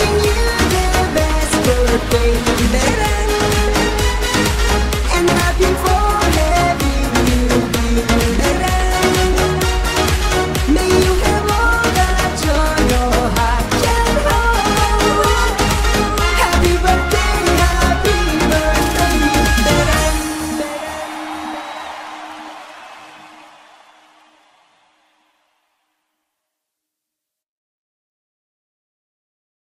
wishing you the best birthday.